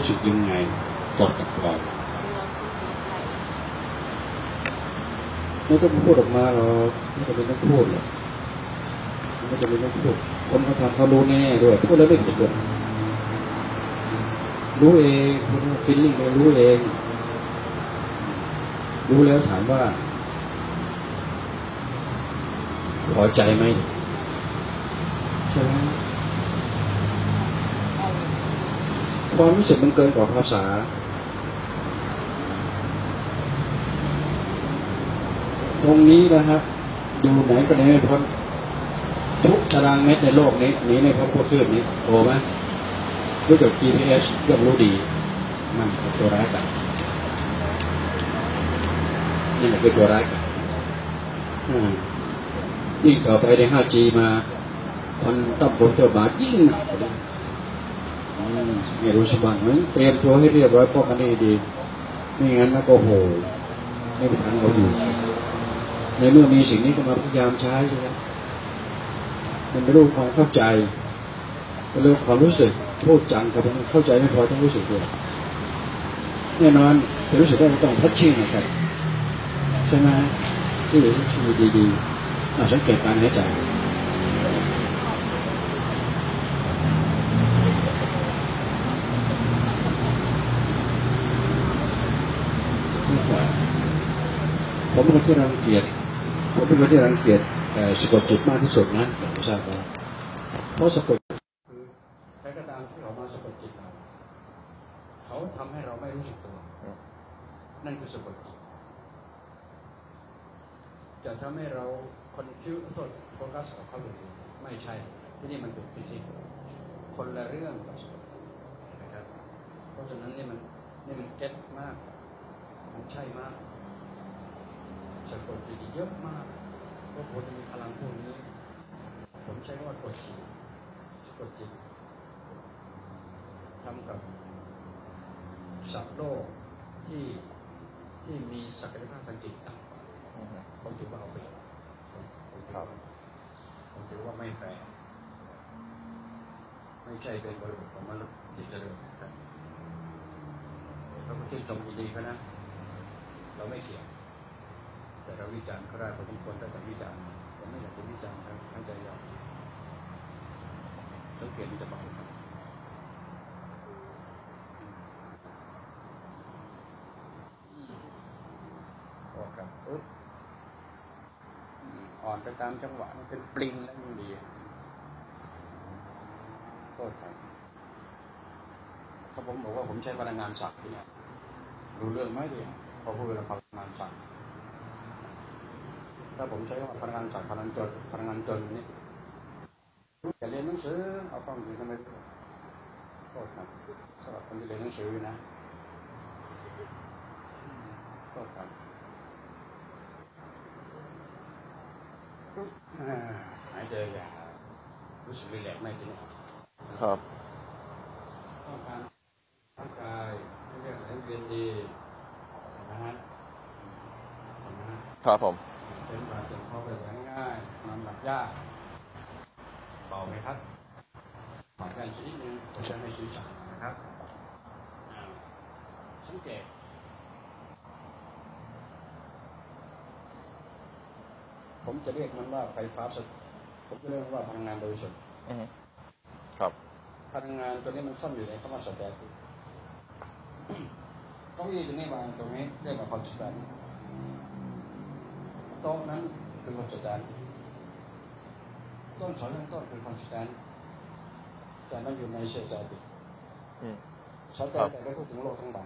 รู้สึกยังไงตอบกับก่อนไม่ต้องพูดออกมาหรอกไม่จำเป็นต้องพูดหรอกไม่จำเป็นต้องพูดคนเขาทำเขารู้แน่ๆด้วยพูดแล้วไม่ผิดด้วยรู้เองคุณฟิลลิ่งเองรู้เอง รู้แล้วถามว่าพอใจไหมใช่ไหม ความรู้สึกมันเกินกว่าภาษา ตรงนี้นะฮะดูไหนก็ไหนไม่พ้นทุกตารางเมตรในโลกนี้นี้ในพระพุทธขึ้นนี้โตไหมรู้จัก GPS ย่อมรู้ดีมันคือตัวร้ายกันนี่แหละคือตัวร้ายกันอืมยิ่งต่อไปใน 5G มาคนต้องผลตัวบาทยิ่งหนักเลย นี่รู้สบังนั้นเตรียมตัวให้เรียบร้อยป้องกันให้ดีไม่งั้นนะก็โหไม่มีทางเราอยู่ในเมื่อมีสิ่งนี้ก็มาพยายามใช้ใช่ไหมมันเป็นรูปความเข้าใจเป็นรูปความรู้สึกพูดจังกับมันเข้าใจไม่พอต้องรู้สึกด้วยแน่นอนจะรู้สึกว่าต้องทัชชิ่งนะครับใช่ไหมที่เหลือทัชชิ่งดีๆอะสังเกตการหายใจ ผมเป็นคนที่รังเกียจผมเป็นคนที่รังเกียจสะกดจิตมากที่สุดนะผมทราบว่าเพราะสะกดคือใครก็ตามที่เขามาสะกดจิตเราเขาทำให้เราไม่รู้สึกตัวนั่นคือสะกดจิตจะทำให้เราคนคิ้วโทษโฟกัสกับเขาอยู่ไม่ใช่ ที่นี่มันเป็นฟิลลิ่งคนละเรื่องกับนะครับเพราะฉะนั้นนี่มันนี่มันเก็ตมาก มันใช่มาก สะกดจิตเยอะมากเพราะคนมีพลังพวกนี้ ผมใช้คำว่ากดจิตสะกดจิตทำกับสัตว์โลกที่ที่มีศักยภาพทางจิตต่ำกว่าผมถือว่าเอาเปรียบผมผมถือว่าผมถือว่าไม่แฟร์ไม่ใช่เป็นบริบทของมนุษย์ที่เจริญนะครับเราก็ชื่นชมยินดีเขานะ เราไม่เถียง แต่เราวิจารณ์เขาได้พอสมควรถ้าจะวิจารณ์ผมไม่อยากจะวิจารณ์ครับเข้าใจยากสังเกตมันจะเบาครับออกครับปึ๊บอ่อนไปตามจังหวะมันเป็นปลิงแล้วยังดีโทษครับถ้าผมบอกว่าผมใช้พลังงานสักทีเนี่ยรู้เรื่องไหมเนี่ยพอพูดเวลาพลังงานสัก ถ้าผมใช้ว่าพลังงานจากพลังจนพลังงานจนนี่อย่าเรียนหนังสือเอาความจริงทำไมโทษครับสำหรับคนที่เรียนหนังสือนะโทษครับอ่าหายใจยาวรู้สึกรีแลกซ์ไหมทีนี้ครับต้องการร่างกายให้เรียกไหลเวียนดีนะฮะนะฮะครับผม ยากเบาไหมครับขอแรงชนิดนึงจะได้ไม่ชี้สั่งนะครับอ่าสังเกตผมจะเรียกมันว่าไฟฟ้าสดผมจะเรียกมันว่าพลังงานบริสุทธิ์อือฮึครับ พลังงานตัวนี้มันซ่อนอยู่ในคำว่าสแตติเก้าอี้ตัวนี้วางตรงนี้เรียกว่าคอนสแตนโต๊ะนั้นคือคอนสแตนต้ นสอนเรื่องต้นคือคอนสแตนแต่มันอยู่ในสแตติอืมสแตนแต่ได้พูดถึงโลกทั้งใบ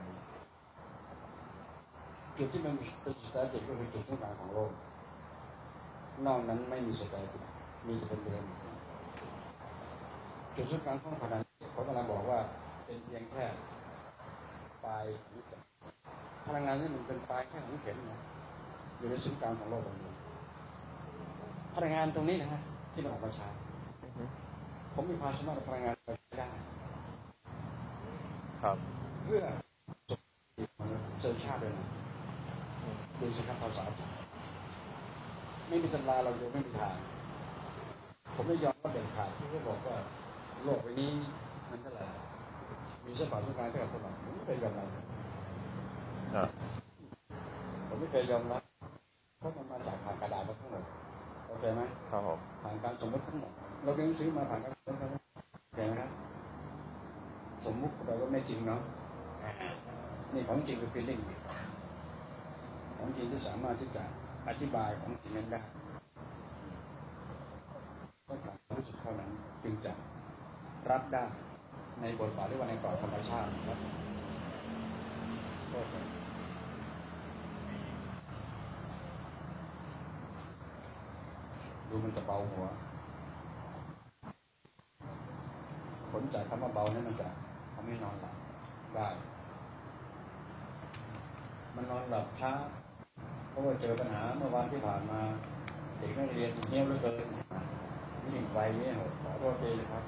จุดที่มันเป็นสแตติก็คือจุดศูนย์กลางของโลกนอกนั้นไม่มีสแตติมีแต่เป็นเรื่องจุดศูนย์กลางของพลังผมกำลังบอกว่าเป็นเพียงแค่ปลายของเข็มพลังงานนี่มันเป็นปลายแค่ของเข็มนะอยู่ในศูนย์กลางของโลกตรงนี้พลังงานตรงนี้นะฮะ ที่มันออกมาใช้อือฮึผมมีความสามารถในพลังงานไปได้ ครับ เพื่อเสริมชาติเลยนะดูสิครับภาษาจีนไม่มีตำราเราดูไม่มีทาง ผมไม่ยอมว่าเด็ดขาดที่เขาบอกว่า โลกใบนี้มันเท่าไหร่มีเส้นผ่าศูนย์กลางเท่ากับเท่าไหร่ผมไม่เคยยอมรับอ่าผมไม่เคยยอมรับ โอเคไหมครับผมผ่านการสมมติทั้งหมด เราเรียนหนังสือมาผ่านการสมมติทั้งหมดโอเคไหมครับสมมุติแปลว่าไม่จริงเนาะอ่านี่ของจริงคือ feeling ของจริงที่สามารถที่จะอธิบายของจริงนั้นได้ต้องการความรู้สึกเท่านั้นจึงจะรับได้ในบทบาทหรือว่าในกรอบธรรมชาตินะครับโทษครับดู มันจะเบาหัว ผลจากคำว่าเบานั้นมันจะทำให้นอนหลับได้มันนอนหลับช้าเพราะว่าเจอปัญหาเมื่อวานที่ผ่านมา เด็กนักเรียนเงี้ยเหลือเกินยิ่งไวเนี่ยขอโทษทีนะครับ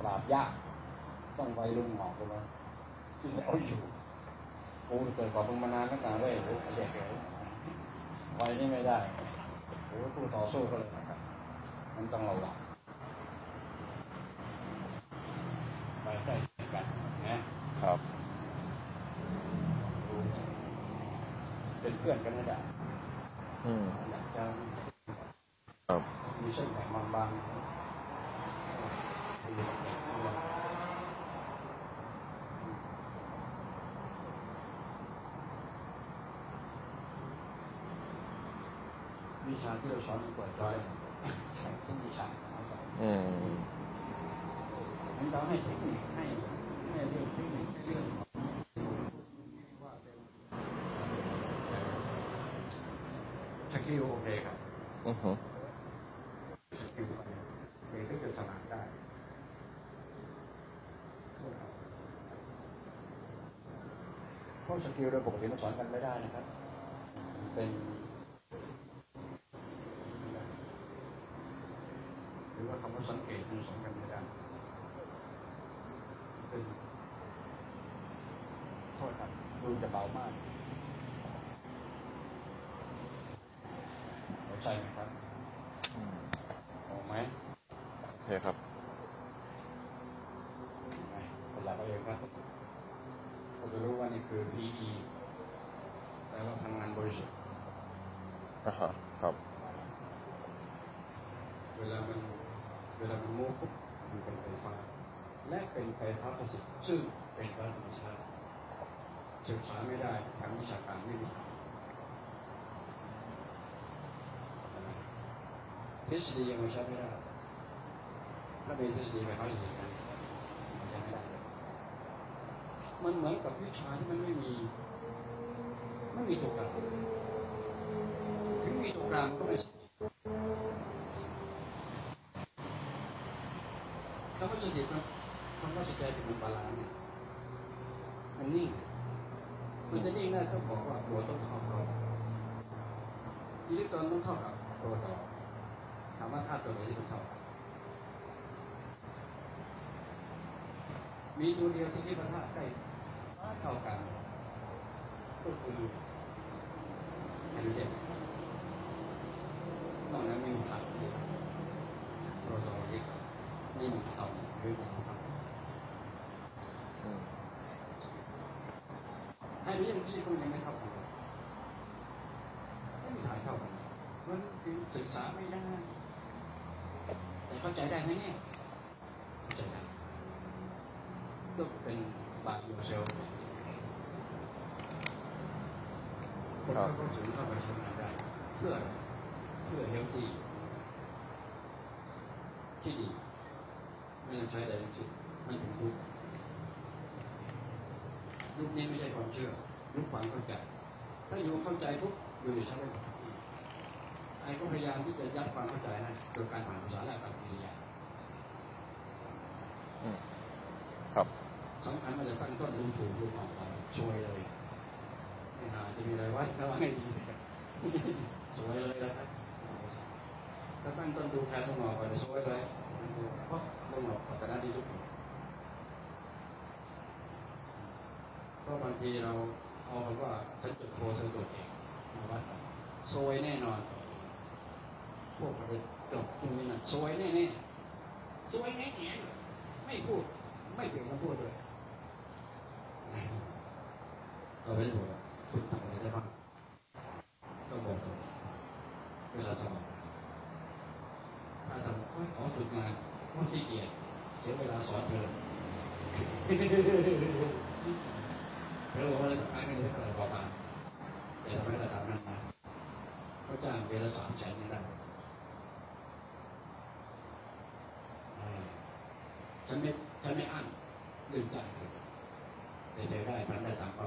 ปราบยาก ต้องไวลุงหงอกไปเลยที่จะเอาอยู่โอ้เกิดก่อนมึงมานานนักหนาเลยโอ้เด็กเลยไวนี่ไม่ได้ โอ้ผู้ต่อสู้ก็เลยนะครับ มันต้องเราหลับไปได้เสียกันนะครับดูเป็นเพื่อนกันนะจ๊ะอืม อยากจะ ครับ มีเส้นแบ่งบางๆดูเด็กๆด้วย วิชาที่เราสอนมันเปิดร้อยใช่ทุกวิชาเอาไปอืมงั้นเราให้เทคนิคให้ให้เรื่องเทคนิคเรื่องว่าเป็น skill โอเคครับอือฮึ skill ไปเด็กก็จะสมัครได้เพราะสกิลโดยปกติมันสอนกันไม่ได้นะครับ เป็น หรือ ว่าคำว่าสังเกตมันสอนกันไม่ได้เป็นโทษครับดูจะเบามากเข้าใจไหมครับอืมออกไหมโอเคครับไม่คนละก็เองครับเราจะรู้ว่านี่คือ PE แปลว่าพลังงานบริสุทธิ์อ่าฮะครับ เวลามันเวลามันมูฟปุ๊บมันเป็นไฟฟ้า และเป็นไฟฟ้าผสมซึ่งเป็นพลังธรรมชาติศึกษาไม่ได้ทางวิชาการไม่มีทฤษฎียังไม่ใช้ไม่ได้ถ้าเป็นทฤษฎีไปเขาจะเห็นกันมันใช้ไม่ได้มันเหมือนกับวิชาที่มันไม่มีไม่มีตัวกลางถึงมีตัวกลางก็ไม่ใช่ คำว่าสติครับคำว่าสติเป็นบาลานซ์เนี่ยมันนิ่ง มั นี้ต้องบอกว่าตัวต้องเท่าเราอิเล็กตรอนต้องเท่ากับตัวต่อถามว่าค่าตัวไหนที่มันเท่ามีตัวเดียวที่ที่ประทะใกล้เท่ากันก็คือไฮโดรเจนนอกนั้นมีขาดโปรตอนเล็กนี่มันต่ำหรือมันต่อืมำไอ้นี่ยังที่คนยังไม่เท่ากันไม่มีทางเท่ากันมันคือศึกษาไม่ได้ แต่เข้าใจได้ไหมเนี่ยเข้าใจได้ก็เป็นบาทยูเซลคนก็ต้องสูงเข้าไปชำนาญได้ เพื่อเพื่อเฮลตี้ที่ดีไม่ต้องใช้อะไรทั้งสิ้นไม่ถึงยุคยุคนี้ไม่ใช่ความเชื่อ ยุคความเข้าใจ ถ้าอยู่เข้าใจปุ๊บอยู่ใช้ได้หมดไอ้ก็พยายามที่จะยัดความเข้าใจให้โดยการผ่านภาษาและการกิริยาอืมครับสำคัญมันจะตั้งต้นดูถูกดูออกไปช่วยเลยไม่หาจะมีอะไรวะระวังให้ดีสวยเลยนะครับถ้าตั้งต้นดูแค่ต้องออกไปสวยเลยเพราะต้องออกแต่ด้านดีทุกคนก็บางทีเราเอาคำว่าฉันจุดโทฉันจุดเองว่าซวยแน่นอน พวกเราจบตรงนี้นะซวยแน่แน่ซวยแน่แน่ไม่พูด ไม่เปลี่ยนคำพูดเลยเราเป็นหัวคุณทำอะไรได้บ้างต้องบอกก่อนเวลาสมัครถ้าทำโอ้ยขอฝึกงานก็ขี้เกียจเสียเวลาสอนเธอเธอบอกว่าอะไรต่างกันเลยอะไรบอกมาแต่ทำไมระดับนั้นมาเขาจ้างเวลาสามแสนยังได้อ่า ฉันไม่ฉันไม่อั้นเรื่องจ้างเธอแต่เธอได้ทำได้ตามเป้า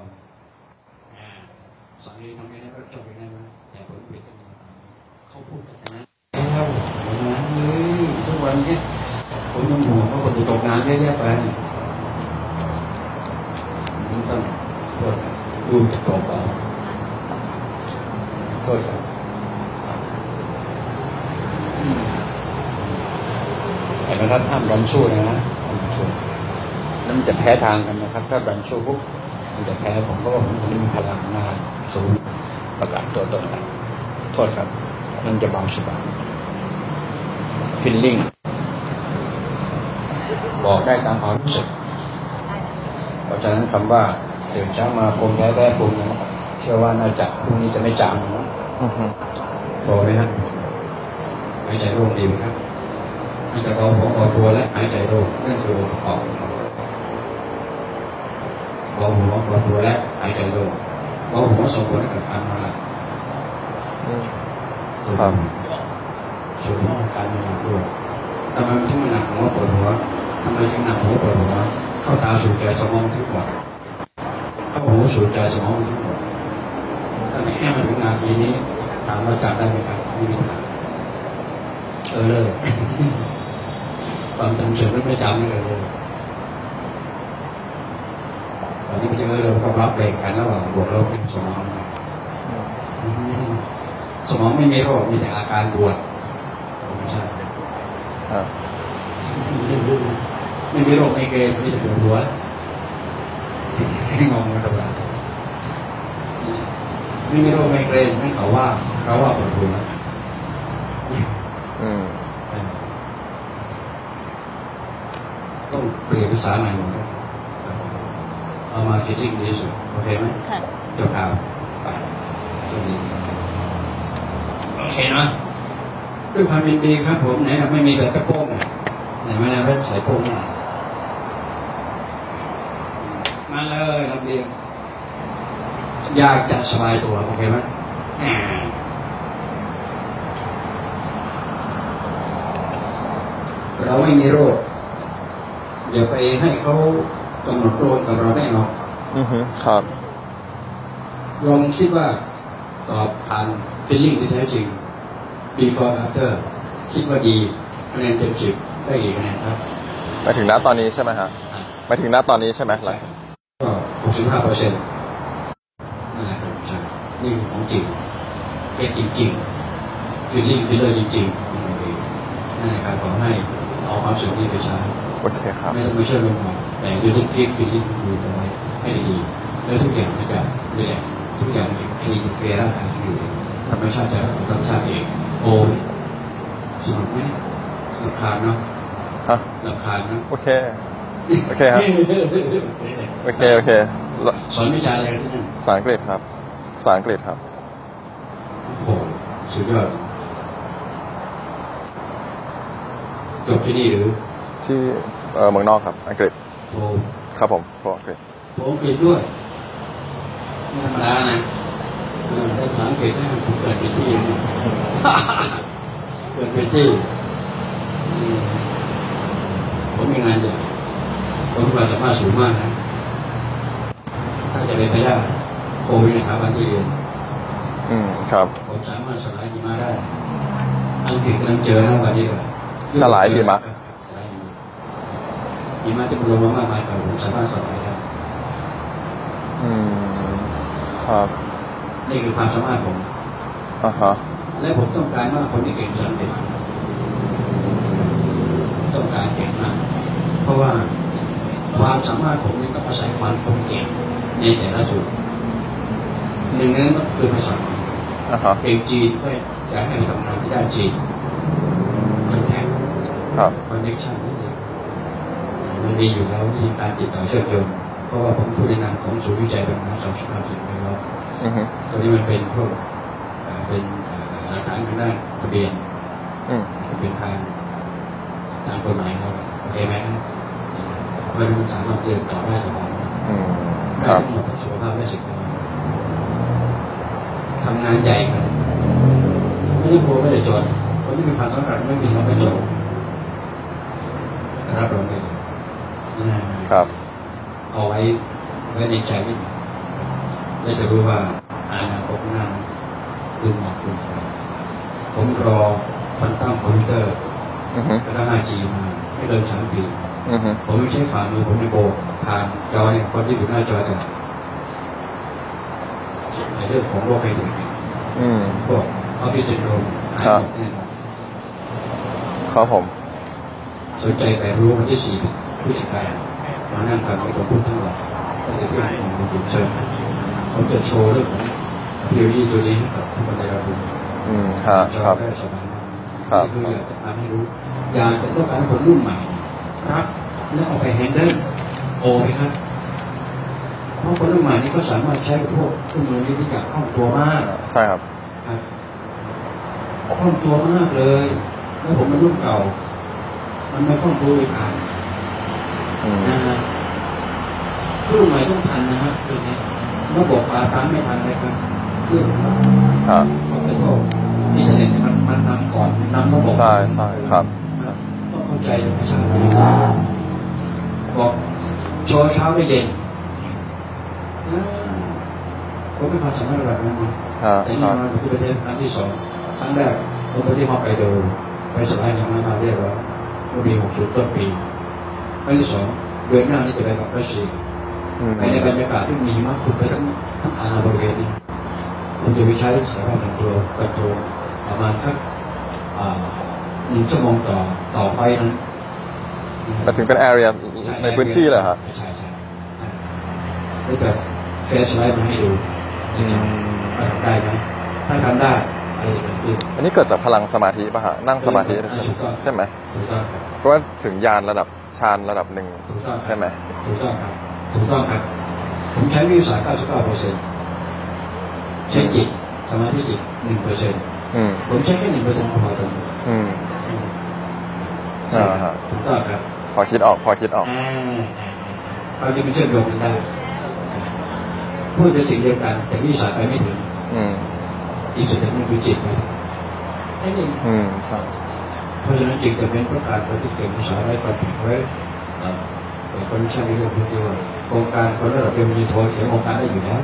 สั่งเองทำไงได้ก็จบยังไงมแต่ผลผลิตเขาพูดกันนะแล้วงานเลยทุกวันนี้ผมยังห่วงว่าคนจะตกงานเยอะแยะไปมันต้องโทษครับดูจะตกต่อโทษครับแต่ละท่านดันสู้นะ นะห้ามรันสู้แล้วมันจะแพ้ทางกันนะครับ ถ้ารันสู้ปุ๊บมันจะแพ้ผมเพราะว่าผมไม่มีพลังงานสูงประกาศตัวตนนะโทษครับมันจะเบาสบายฟิลลิ่งบอกได้ตามความรู้สึกเพราะฉะนั้นคำว่าตื่นเช้ามาปรุงแพ้แพ้ปรุงนะเชื่อว่าน่าจะพรุ่งนี้จะไม่จางนะอือฮึโฟไหมครับหายใจโล่งดีไหมครับ มันจะเบาหัวเบาตัวและหายใจโล่งนั่นคือองค์ประกอบเบาหัวเบาตัวและหายใจโล่งเบาหัวส่งผลให้เกิดการนอนหลับอืมครับส่วนของการนอนหลับด้วยทำไมมันถึงมันหนักหัวปวดหัวทำไมถึงหนักหัวปวดหัวเข้าตาสู่ใจสมองทุกวันเข้าหูสู่ใจสมองทุกวันถ้าไม่แค่มาถึงนาทีนี้ถามว่าจับได้ไหมครับไม่มีทางเออเลย ความจำเสื่อมไม่จำไม่เลยเลยตอนนี้มันจะเออเลยก็รับเบรกกันระหว่างบวกลบเป็นสมองสมองไม่มีโรคมีแต่อาการปวดไม่ใช่ครับไม่มีโรคไม่เกรนมีแต่ปวดหัวงงไหมครับอาไม่มีโรคไมเกรนไม่เขาว่า เขาว่าปวดหัวอืม ต้องเปลี่ยนภาษาใหม่หมดเลยเอามาฟิตติ้งดีที่สุดโอเคไหมค่ะจบข่าวไปตรงนี้โอเคนะด้วยความยินดีครับผมไหนครับไม่มีแบบกระโปรงอะไหนไม่ได้ใส่โป้งมามาเลยลำเลียงอยากจะสบายตัวโอเคไหมอ่าเราไม่มีโรค อย่าไปให้เขากำหนดโรคกับเราได้เอาอือฮึครับลองคิดว่าตอบผ่าน feeling ที่แท้จริง before after คิดว่าดีคะแนนเต็มสิบได้กี่คะแนนครับหมายถึงณตอนนี้ใช่ไหมฮะหมายถึงณตอนนี้ใช่ไหมหลังจากก็หกสิบห้าเปอร์เซ็นต์นั่นแหละครับใช่นี่คือของจริงเก็ตจริงๆ feeling feeler จริงๆนั่นแหละครับขอให้เอาความสุขนี้ไปใช้ โอเคครับ ไม่ต้องไปเชื่อเรื่องหมอแต่ดูทุกทีฟีลิ่งดูเอาไว้ให้ดีๆแล้วทุกอย่างมันจะเรียกทุกอย่างมันจะคลีจะเคลียร์ร่างกายอยู่เองธรรมชาติจะรักษาธรรมชาติเองโอ้ยสนุกไหมรำคาญเนาะฮะรำคาญเนาะโอเค โอเคครับ โอเค โอเคแล้วสอนวิชาอะไรกันที่นั่นภาษาอังกฤษครับภาษาอังกฤษครับโอ้โหสุดยอดจบที่นี่หรือ ที่เออเมืองนอกครับ อังกฤษโอ้ครับผมพวกอังกฤษโหอังกฤษด้วยไม่ธรรมดานะเออภาษาอังกฤษถ้าผมเกิดเป็นที่นะเกิดเป็นที่อืมผมมีงานจะผมมีความสามารถสูงมากนะถ้าจะเป็นไปได้โควิดในสถาบันที่เรียน อืมครับ ผมสามารถสลายหิมะได้ อังกฤษกำลังเจอนะวันนี้เลยสลายหิมะสลายหิมะ หิมะที่มันลงมามากมายครับผมสามารถสลายได้อืมครับนี่คือความสามารถผมอ่าฮะและผมต้องการว่าคนที่เก่งภาษาอังกฤษต้องการเก่งมากเพราะว่าความสามารถผมนี่ต้องอาศัยความคงเก่งในแต่ละส่วนหนึ่งในนั้นก็คือภาษาอ่าฮะเก่งจีนก็อยากให้ไปทำงานที่ด้านจีนคอนแทคครับคอนเนคชั่นนี่เอง มันมีอยู่แล้วมีการติดต่อเชื่อมโยงเพราะว่าผมผู้ในนามของศูนย์วิจัยแบบนั้นสองสิบห้าสิบไปแล้วอือฮึตอนนี้มันเป็นพวกเอ่อเป็นเอ่อหลักฐานทางด้านทะเบียนอืมทะเบียนทางตามกฎหมายเขาโอเคไหมครับมันสามารถเดินต่อได้สบายอืมได้ครับทั้งหมดทั้งสุขภาพและสิ่งแวดล้อมทำงานใหญ่ครับไม่ได้กลัวไม่ได้จนคนที่มีความต้องการไม่มีความประสงค์รับรองได้เลยอ่า ครับ เอาไว้ไว้ในใจนิดหนึ่งแล้วจะรู้ว่าอนาคตข้างหน้าคือเหมาะคือใครผมรอควอนตัมคอมพิวเตอร์อือฮึแล้วก็ 5G มาไม่เกินสามปีอือฮึผมไม่ใช้ฝ่ามือผมในโบกผ่านจอเนี่ยคนที่อยู่หน้าจอจะในเรื่องของโรคไข้ถึงอืมพวกออฟฟิศซินโดรมหายครับหมดแน่นอนครับผม สนใจแฝงรู้วันที่สี่ ผู้จัดการมานั่งฟังในผมพูดทั้งหมดก็จะที่ผมดูเชิญผมจะโชว์เรื่องของพิวรี่ตัวนี้ให้กับทุกคนได้รับรู้อืมครับจอครับได้สบายมากครับนี่คืออยากจะทำให้รู้อยากจะต้องการคนรุ่นใหม่รับแล้วเอาไปแฮนเดิลโอไหมครับเพราะคนรุ่นใหม่นี่ก็สามารถใช้พวกเครื่องมือนี้ได้อย่างคล่องตัวมากใช่ครับครับคล่องตัวมากเลย แล้วผมเป็นรุ่นเก่า มันไม่คล่องตัวอีกอ่านอืม นะฮะรุ่นใหม่ต้องทันนะครับเรื่องนี้ระบบปาตามไม่ทันเลยครับเรื่องของครับของไอ้พวกอินเทอร์เน็ตเนี่ยมันมันนำก่อนนำระบบใช่ใช่ครับใช่ต้องเข้าใจธรรมชาติบอกโชว์เช้าไม่เย็นอ่าผมไม่ความสามารถระดับนั้นนะครับแต่คนี่รับมาเป็นที่ประเทศครั้งที่สองครั้งแรกผมไปที่ฮอกไกโดไปสลายอย่างนั้นมาเรียกว่าเมื่อปี60ต้นปีค รั้งที่สองเดือนหน้านี่จะไปกับรัสเซียอืมไปในบรรยากาศที่มีมากคุณไปทั้งทั้งอาณาบริเวณนี้ผมจะไปใช้สายพันธุ์ตัวกระโจนประมาณสักอ่าหนึ่งชั่วโมงต่อต่อไปนั้นหมายถึงเป็น area ในพื้นที่เลยเหรอครับใช่ใช่แล้วจะเฟซไลท์มาให้ดูอืมว่าทำได้ไหมถ้าทำได้อะไรจะเกิดขึ้น อันนี้เกิดจากพลังสมาธิป่ะฮะนั่งสมาธิใช่ไหมถูกต้องใช่ไหมถูกต้องครับเพราะว่าถึงยานระดับชานระดับหนึ่งถูกต้องครับใช่ไหมถูกต้องครับถูกต้องครับผมใช้วิสัย99เปอร์เซ็นต์ใช้จิตสมาธิจิต1เปอร์เซ็นต์อืมผมใช้แค่1เปอร์เซ็นต์พอตรงอืมใช่คอ่ารัฮะบถูกต้องครับ พอคิดออกพอคิดออกอ่าเขาจะมันเชื่อมโยงกันได้พูดแต่สิ่งเดียวกันแต่วิสัยไปไม่ถึงอืมอีกสิ่งหนึ่งคือจิตไป ถึงแค่นี้อืมใช่เพราะฉะนั้นจิตจะเป็นต้องการคนที่เก่งภาษาไร้ความผิดไว้เอ่อแต่คนไม่ใช่ในเรื่องพวกนี้ว่าโครงการคนระดับเป็นมีโทเขียนโครงการได้อยู่แล้ว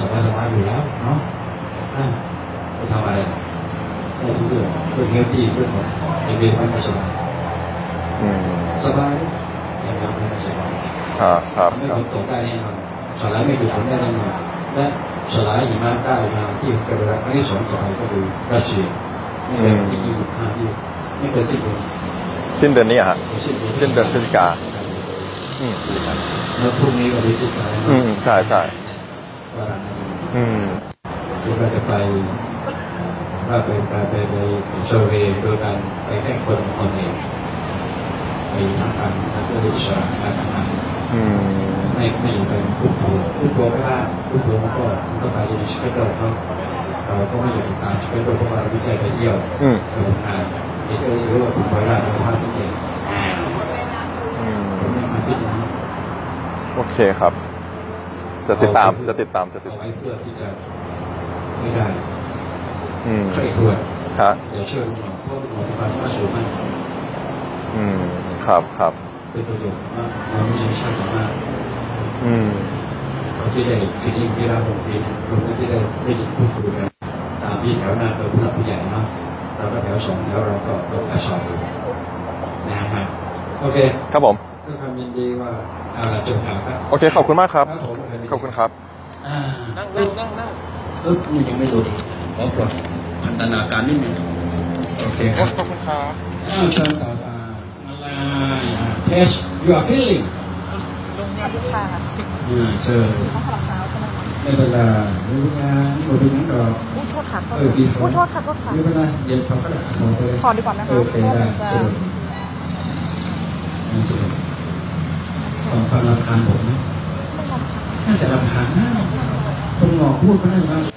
สบายสบายๆอยู่แล้วเนาะอ่าไม่ทำอะไรหรอกได้ทุกเรื่องเรื่องเฮลตี้เรื่องของเด็กๆมันก็สบายอืมสบายอย่างนั้นมันก็สบายครับครับไม่ครัฝบนตกได้แน่นอนสลายไม่ดูฝนได้แน่นอนและสลายหิมะได้มาที่เป็นเวลาครั้งที่สองต่อไปก็คือรัสเซีย นี่เป็นวันที่ยี่สิบห้าที่ไม่เกินสิ้นเดือนสิ้นเดือนนี้ฮะสิ้นเดือนพฤศจิกาอืมแล้วพรุ่งนี้ก็มีทุการอืมใช่ใช่ว่าเราอืมที่เราจะไปว่าเป็นการไปไปเซอร์เวย์โดยการไปแค่คนคนเองไปทำการแล้วก็อิสระการทำงานไม่ไม่อยู่เป็นผู้ตัวผู้ตัวไม่ว่าผู้ตัวมันก็ก็ไปจะมีสเปคเราเขา เราก็ไม่อยากติดตามสเปคเราเพราะว่าเราวิจัยไปเที่ยวอืม ไปทำงานเดี๋ยวจะรู้สึกว่าคุณไปได้คุณพลาดสิ่งเองอืมผมมีความคิดอย่างนี้โอเคครับ จะติดตามจะติดตามจะติดเอาตามไว้เพื่อที่จะไม่ได้อืมใครควรครับ อย่าเชื่อคุณหมอเพราะคุณหมอมีความสามารถสูงมากอืม ครับครับ เป็นประโยชน์มากเราไม่ใช่ช่างสามารถอืม เขาที่ได้ฟีลลิ่งที่เราผมดีรวมทั้งที่ได้ได้ยินพูดคุยกันตาม ที่แถวหน้าเป็นผู้หลักผู้ใหญ่เนาะเราก็แถวสองแล้วเราก็ลงแถวสองอยู่นะฮะโอเคครับผมด้วยความยินดีว่าอ่าจบข่าวครับโอเคขอบคุณมากครับผมขอบคุณครับอ่านั่งนั่งนั่งนั่งเออนี่ยังไม่ดูดีขอปลดพันธนาการนิดหนึงโอเคครับขอบคุณครับอ้าวเชิญต่อมาอะไรเทส you are feeling ค่ะลูกค้าอ่าเชิญต้องขลับเท้าใช่ไหมคะไม่เป็นไรไม่เป็นไรไม่เป็นไรดอกอุ้ยโท ษค่ะโทษเออดีฟอุ้ยโทษค่ะโทษค่ะไม่เป็นไรเดี๋ยวเขาก็ได้ขอไปเลยขอดีกว่านะคะโอเคได้จะสะดวกสะดวกฟังฟังรายการผมนะน่าจะรำคาญนะคนหลอกพูดมันน่าจะรำ